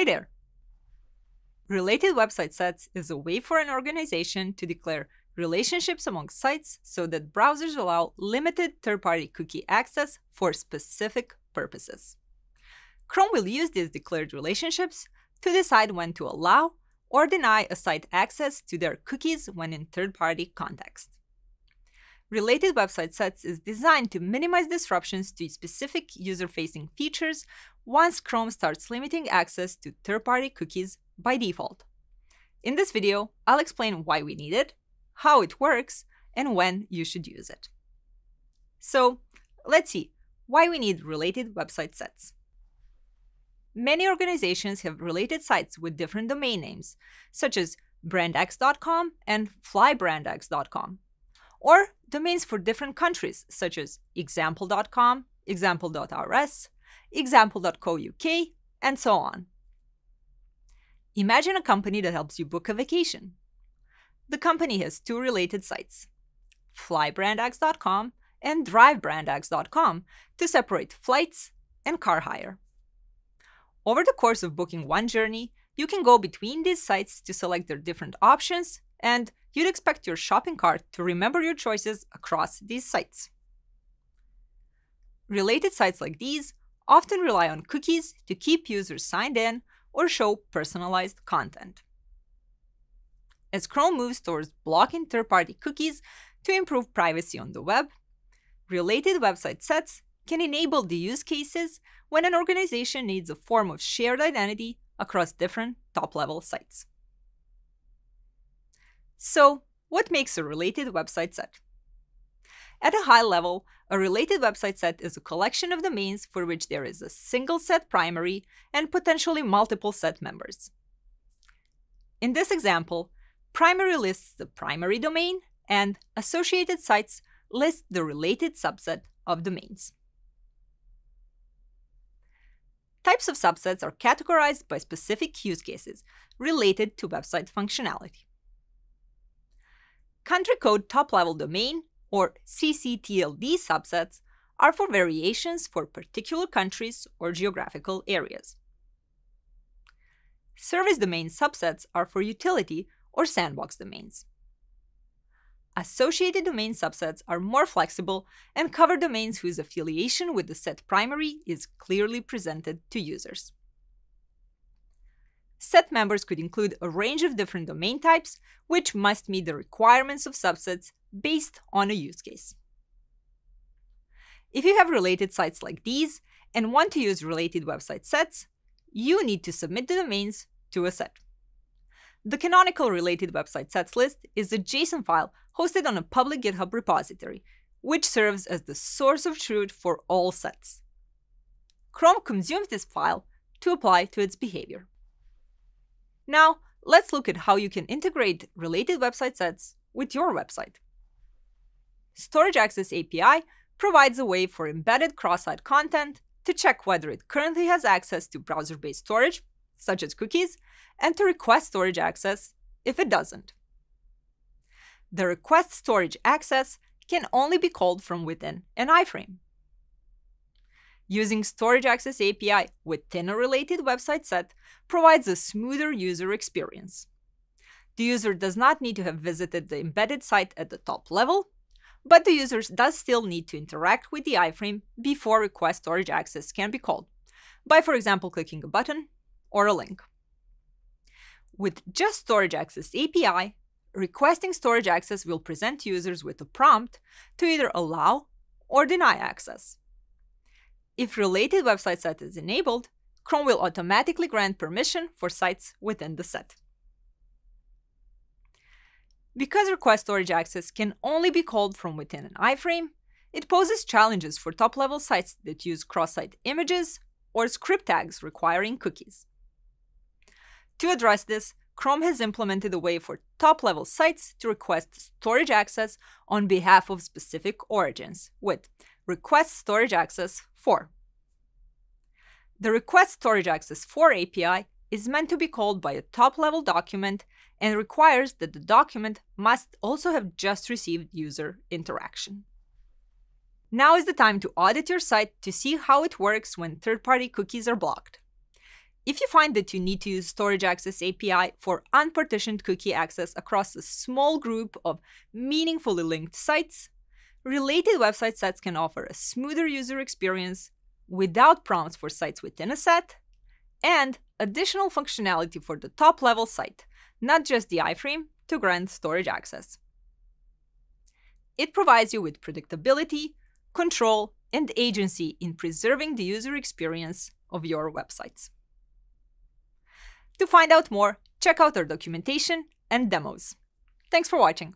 Hi there! Related website sets is a way for an organization to declare relationships among sites so that browsers allow limited third party cookie access for specific purposes. Chrome will use these declared relationships to decide when to allow or deny a site access to their cookies when in third party context. Related website sets is designed to minimize disruptions to specific user facing features once Chrome starts limiting access to third party cookies by default. In this video, I'll explain why we need it, how it works, and when you should use it. So, let's see why we need related website sets. Many organizations have related sites with different domain names, such as brandx.com and flybrandx.com, or domains for different countries, such as example.com, example.rs, example.co.uk, and so on. Imagine a company that helps you book a vacation. The company has two related sites, flybrandx.com and drivebrandx.com, to separate flights and car hire. Over the course of booking one journey, you can go between these sites to select their different options, and you'd expect your shopping cart to remember your choices across these sites. Related sites like these often rely on cookies to keep users signed in or show personalized content. As Chrome moves towards blocking third party cookies to improve privacy on the web, related website sets can enable the use cases when an organization needs a form of shared identity across different top level sites. So, what makes a related website set? At a high level, a related website set is a collection of domains for which there is a single set primary and potentially multiple set members. In this example, primary lists the primary domain, and associated sites list the related subset of domains. Types of subsets are categorized by specific use cases related to website functionality. Country code top level domain, or CCTLD subsets, are for variations for particular countries or geographical areas. Service domain subsets are for utility or sandbox domains. Associated domain subsets are more flexible and cover domains whose affiliation with the set primary is clearly presented to users. Set members could include a range of different domain types, which must meet the requirements of subsets based on a use case. If you have related sites like these and want to use related website sets, you need to submit the domains to a set. The canonical related website sets list is a JSON file hosted on a public GitHub repository, which serves as the source of truth for all sets. Chrome consumes this file to apply to its behavior. Now, let's look at how you can integrate related website sets with your website. Storage Access API provides a way for embedded cross-site content to check whether it currently has access to browser-based storage such as cookies, and to request storage access if it doesn't. The request storage access can only be called from within an iframe. Using Storage Access API within a related website set provides a smoother user experience. The user does not need to have visited the embedded site at the top level, but the user does still need to interact with the iframe before request storage access can be called, by for example clicking a button or a link. With just Storage Access API, requesting storage access will present users with a prompt to either allow or deny access. If related website set is enabled, Chrome will automatically grant permission for sites within the set. Because request storage access can only be called from within an iframe, it poses challenges for top-level sites that use cross-site images or script tags requiring cookies. To address this, Chrome has implemented a way for top-level sites to request storage access on behalf of specific origins with Request Storage Access for. The Request Storage Access for API is meant to be called by a top-level document and requires that the document must also have just received user interaction. Now is the time to audit your site to see how it works when third-party cookies are blocked. If you find that you need to use Storage Access API for unpartitioned cookie access across a small group of meaningfully linked sites, related website sets can offer a smoother user experience without prompts for sites within a set and additional functionality for the top level site, not just the iframe, to grant storage access. It provides you with predictability, control, and agency in preserving the user experience of your websites. To find out more, check out our documentation and demos. Thanks for watching.